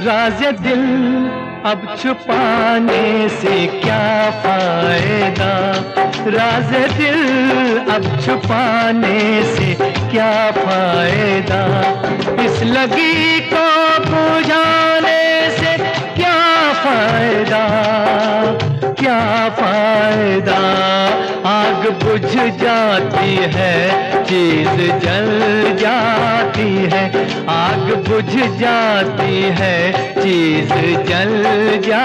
राज दिल अब छुपाने से क्या फ़ायदा? राज दिल अब छुपाने से क्या फ़ायदा? इस लगी को बुझाने से क्या फ़ायदा? क्या फ़ायदा? आग बुझ जाती है चीज़ जल है आग बुझ जाती है चीज़ जल जा